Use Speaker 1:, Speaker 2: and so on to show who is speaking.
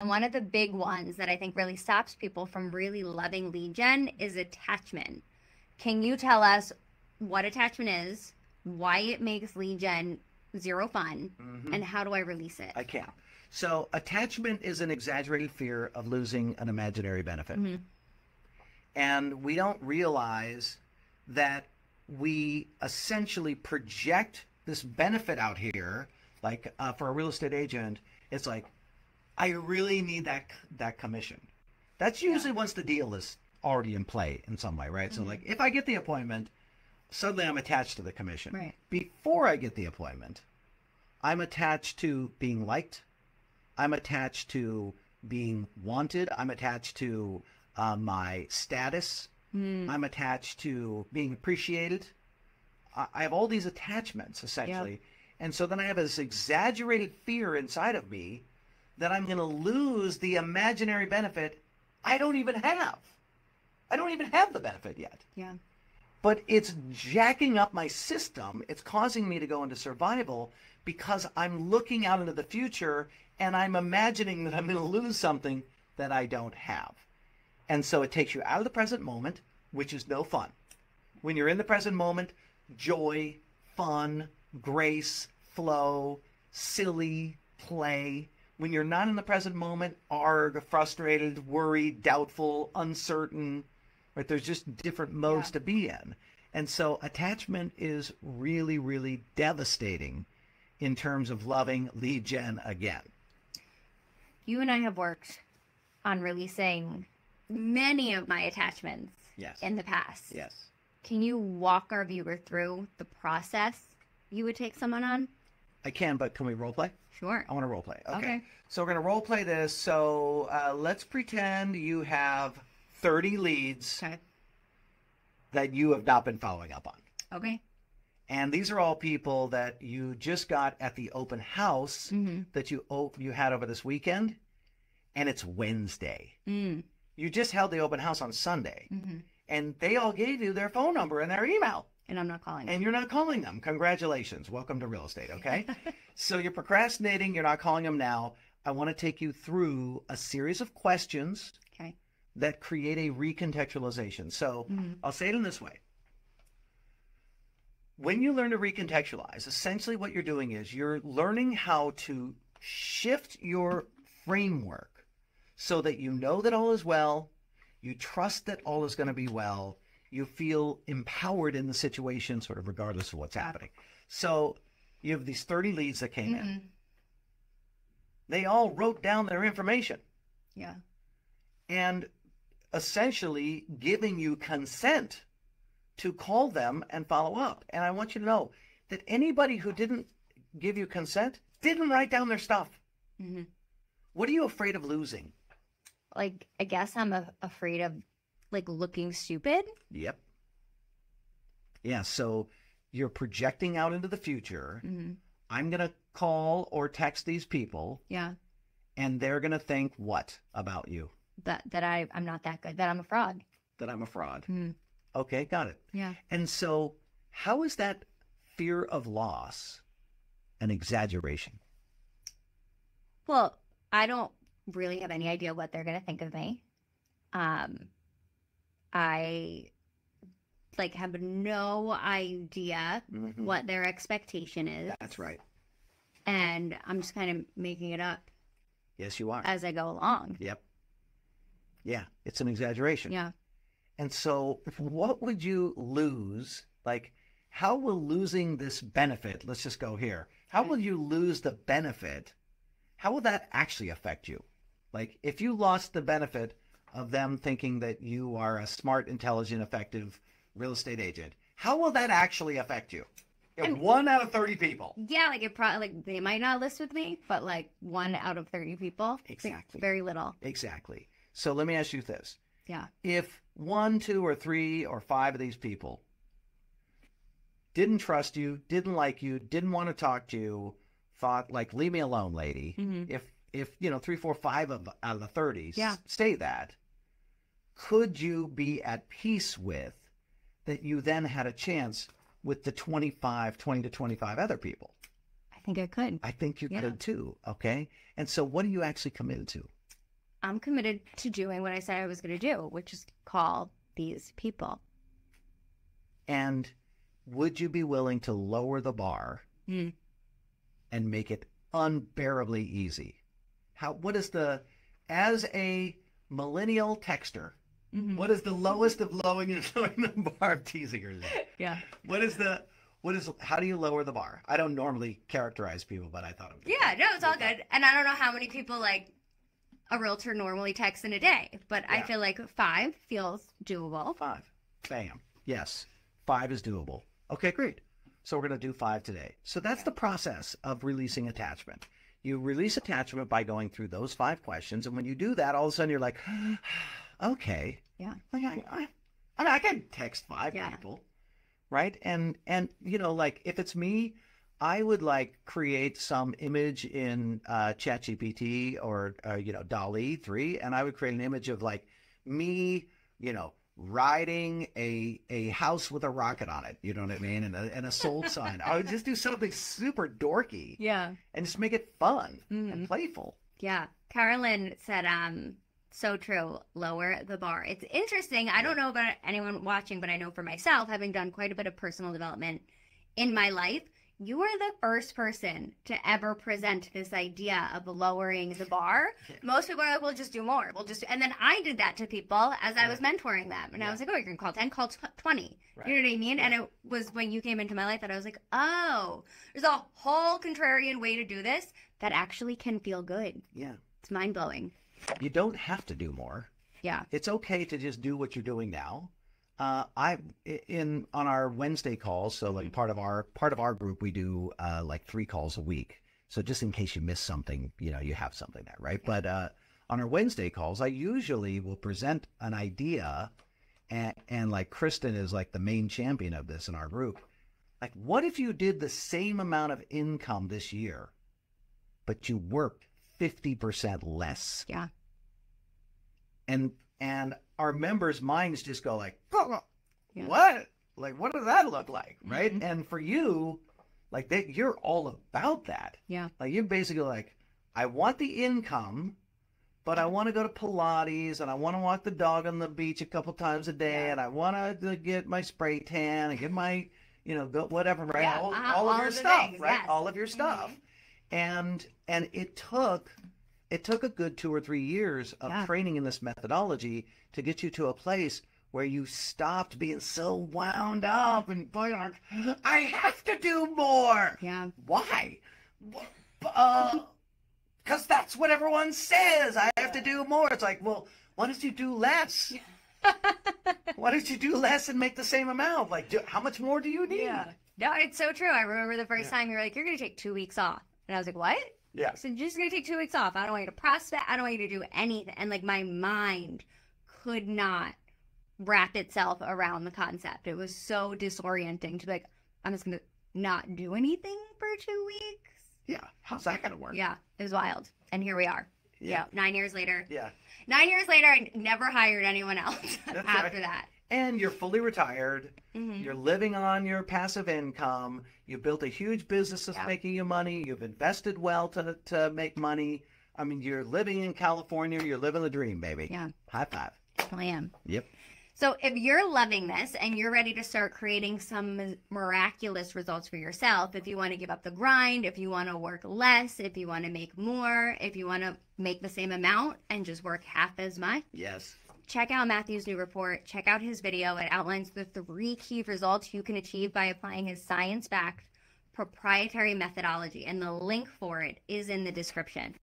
Speaker 1: And one of the big ones that I think really stops people from really loving lead gen is attachment. Can you tell us what attachment is, why it makes lead gen zero fun,
Speaker 2: Mhm.
Speaker 1: and how do I release it?
Speaker 2: I can. So, attachment is an exaggerated fear of losing an imaginary benefit.
Speaker 1: Mhm.
Speaker 2: And we don't realize that we essentially project this benefit out here. Like uh, for a real estate agent, it's like, I really need that that commission. That's usually once the deal is already in play in some way, right? So, like, if I get the appointment, suddenly I'm attached to the commission.
Speaker 1: Right.
Speaker 2: Before I get the appointment, I'm attached to being liked. I'm attached to being wanted. I'm attached to uh, my status.
Speaker 1: Mm.
Speaker 2: I'm attached to being appreciated. I, I have all these attachments essentially. And so then I have this exaggerated fear inside of me that I'm going to lose the imaginary benefit I don't even have. I don't even have the benefit yet
Speaker 1: Yeah.
Speaker 2: but it's jacking up my system. It's causing me to go into survival because I'm looking out into the future and I'm imagining that I'm going to lose something that I don't have. And so it takes you out of the present moment, which is no fun. When you're in the present moment, joy, fun, grace, flow, silly, play. When you're not in the present moment, arg, frustrated, worried, doubtful, uncertain, right? There's just different modes
Speaker 1: Yeah.
Speaker 2: to be in. And so attachment is really, really devastating in terms of loving lead gen again.
Speaker 1: You and I have worked on releasing many of my attachments
Speaker 2: Yes.
Speaker 1: in the past.
Speaker 2: Yes.
Speaker 1: Can you walk our viewer through the process you would take someone on?
Speaker 2: I can, but can we role play?
Speaker 1: Sure.
Speaker 2: I want to role play. Okay.
Speaker 1: Okay.
Speaker 2: So we're going to role play this. So uh, let's pretend you have 30 leads
Speaker 1: Okay.
Speaker 2: that you have not been following up on.
Speaker 1: Okay.
Speaker 2: And these are all people that you just got at the open house
Speaker 1: Mm-hmm.
Speaker 2: that you you had over this weekend, and it's Wednesday.
Speaker 1: Mm.
Speaker 2: You just held the open house on Sunday,
Speaker 1: Mm-hmm.
Speaker 2: and they all gave you their phone number and their email,
Speaker 1: And I'm not calling. Them.
Speaker 2: And you're not calling them. Congratulations, welcome to real estate. Okay, so you're procrastinating. You're not calling them now. I want to take you through a series of questions
Speaker 1: okay.
Speaker 2: that create a recontextualization. So
Speaker 1: Mhm.
Speaker 2: I'll say it in this way. When you learn to recontextualize, essentially what you're doing is you're learning how to shift your framework so that you know that all is well, you trust that all is going to be well, you feel empowered in the situation, sort of regardless of what's happening. So you have these 30 leads that came in.
Speaker 1: Mhm.
Speaker 2: They all wrote down their information
Speaker 1: Yeah.
Speaker 2: and essentially giving you consent to call them and follow up. And I want you to know that anybody who didn't give you consent didn't write down their stuff.
Speaker 1: hmm
Speaker 2: What are you afraid of losing?
Speaker 1: Like, I guess I'm a- afraid of like looking stupid.
Speaker 2: Yep. Yeah, so you're projecting out into the future.
Speaker 1: hmm
Speaker 2: I'm going to call or text these people
Speaker 1: Yeah.
Speaker 2: and they're going to think what about you?
Speaker 1: That that I I'm not that good. That I'm a fraud.
Speaker 2: That I'm a fraud.
Speaker 1: Mm.
Speaker 2: Okay, got it.
Speaker 1: Yeah.
Speaker 2: And so, how is that fear of loss an exaggeration?
Speaker 1: Well, I don't really have any idea what they're gonna think of me. Um, I like have no idea
Speaker 2: Mhm.
Speaker 1: what their expectation is,
Speaker 2: That's right.
Speaker 1: and I'm just kind of making it up
Speaker 2: Yes, you are.
Speaker 1: as I go along.
Speaker 2: yep. Yeah, it's an exaggeration.
Speaker 1: Yeah.
Speaker 2: And so, what would you lose? Like, how will losing this benefit, let's just go here, how will you lose the benefit? How will that actually affect you? Like, if you lost the benefit of them thinking that you are a smart, intelligent, effective real estate agent, how will that actually affect you?
Speaker 1: I'm-
Speaker 2: one out of 30 people.
Speaker 1: Yeah, like it probably like they might not list with me, but like one out of thirty people, it's, like,
Speaker 2: Exactly.
Speaker 1: very little.
Speaker 2: Exactly. So let me ask you this.
Speaker 1: Yeah.
Speaker 2: If one, two, or three, or five of these people didn't trust you, didn't like you, didn't want to talk to you, thought like, leave me alone, lady.
Speaker 1: Mhm.
Speaker 2: If if you know three, four, five of out of the 30s
Speaker 1: Yeah.
Speaker 2: say that, could you be at peace with that? You then had a chance with the 25, 20 to twenty-five other people.
Speaker 1: I think I could.
Speaker 2: I think you
Speaker 1: Yeah.
Speaker 2: could too. Okay. And so, what are you actually committed to?
Speaker 1: I'm committed to doing what I said I was going to do, which is call these people.
Speaker 2: And would you be willing to lower the bar
Speaker 1: Mm.
Speaker 2: and make it unbearably easy? How what is the as a millennial texter,
Speaker 1: Mhm.
Speaker 2: what is the lowest of lowering and lowering the bar? I'm teasing her.
Speaker 1: Yeah.
Speaker 2: What is the what is how do you lower the bar? I don't normally characterize people, but I thought it be
Speaker 1: Yeah, no, it's all good. And I don't know how many people like a realtor normally texts in a day, but I feel like five feels doable.
Speaker 2: Five. Bam. Yes. Five is doable. Okay, great. So we're going to do five today. So that's the process of releasing attachment. You release attachment by going through those five questions. And when you do that, all of a sudden you're like, okay.
Speaker 1: Yeah.
Speaker 2: Like I, I, I, mean, I can text five
Speaker 1: Yeah.
Speaker 2: people. Right. And, and, you know, like if it's me, I would like create some image in uh, ChatGPT or, uh, you know, DALL-E 3, and I would create an image of like me, you know, riding a a house with a rocket on it. You know what I mean? And a, and a sold sign. I would just do something super dorky
Speaker 1: Yeah.
Speaker 2: and just make it fun
Speaker 1: Mhm.
Speaker 2: and playful.
Speaker 1: Yeah. Carolyn said, um, so true, lower the bar. It's interesting. I don't know about anyone watching, but I know for myself, having done quite a bit of personal development in my life, you are the first person to ever present this idea of lowering the bar.
Speaker 2: Yeah.
Speaker 1: Most people are like, we'll just do more. We'll just, and then I did that to people as I was mentoring them. And I was like, oh, you're going to call 10, call tw- 20.
Speaker 2: Right.
Speaker 1: You know what I mean? And it was when you came into my life that I was like, oh, there's a whole contrarian way to do this that actually can feel good.
Speaker 2: Yeah.
Speaker 1: It's mind blowing.
Speaker 2: You don't have to do more.
Speaker 1: Yeah.
Speaker 2: It's okay to just do what you're doing now. Uh, I in on our Wednesday calls, so like part of our part of our group, we do uh, like three calls a week. So just in case you miss something, you know, you have something there, right? But uh, on our Wednesday calls, I usually will present an idea, and and like Kristen is like the main champion of this in our group. Like, what if you did the same amount of income this year, but you worked fifty percent less?
Speaker 1: Yeah.
Speaker 2: and and our members' minds just go like, "Oh,
Speaker 1: Yeah.
Speaker 2: what? Like, what does that look like, right?
Speaker 1: Mhm.
Speaker 2: And for you, like that, you're all about that.
Speaker 1: Yeah.
Speaker 2: Like you're basically like, I want the income, but I want to go to Pilates and I want to walk the dog on the beach a couple times a day,
Speaker 1: Yeah.
Speaker 2: and I want to get my spray tan and get my, you know, go, whatever, right?
Speaker 1: Yeah,
Speaker 2: all,
Speaker 1: uh-huh,
Speaker 2: all of
Speaker 1: all
Speaker 2: your stuff,
Speaker 1: things,
Speaker 2: right?
Speaker 1: yes.
Speaker 2: All of your stuff,
Speaker 1: Mhm.
Speaker 2: And and it took it took a good two or three years of
Speaker 1: Yeah.
Speaker 2: training in this methodology to get you to a place where you stopped being so wound up and boy, like, I have to do more.
Speaker 1: Yeah.
Speaker 2: Why? Uh, because that's what everyone says. I have to do more. It's like, well, why don't you do less? Why don't you do less and make the same amount? Like, do, how much more do you need?
Speaker 1: Yeah. No, it's so true. I remember the first
Speaker 2: Yeah.
Speaker 1: time you were like, you're going to take two weeks off. And I was like, what?
Speaker 2: Yeah.
Speaker 1: So just going to take two weeks off. I don't want you to prospect. I don't want you to do anything. And like my mind could not wrap itself around the concept. It was so disorienting to be like, I'm just going to not do anything for two weeks.
Speaker 2: Yeah. How's that going to work?
Speaker 1: Yeah. It was wild. And here we are. Yeah. Nine years later.
Speaker 2: Yeah.
Speaker 1: Nine years later, I never hired anyone else
Speaker 2: That's
Speaker 1: after
Speaker 2: right.
Speaker 1: that.
Speaker 2: And you're fully retired.
Speaker 1: Mhm.
Speaker 2: You're living on your passive income. You built a huge business that's
Speaker 1: Yeah.
Speaker 2: making you money. You've invested well to, to make money. I mean, you're living in California. You're living the dream, baby.
Speaker 1: Yeah.
Speaker 2: High five.
Speaker 1: I am.
Speaker 2: Yep.
Speaker 1: So if you're loving this and you're ready to start creating some miraculous results for yourself, if you want to give up the grind, if you want to work less, if you want to make more, if you want to make the same amount and just work half as much,
Speaker 2: Yes.
Speaker 1: Check out Matthew's new report. Check out his video. It outlines the three key results you can achieve by applying his science backed proprietary methodology, and the link for it is in the description.